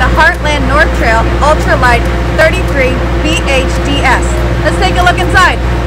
the Heartland North Trail Ultralight 33 BHDS. Let's take a look inside.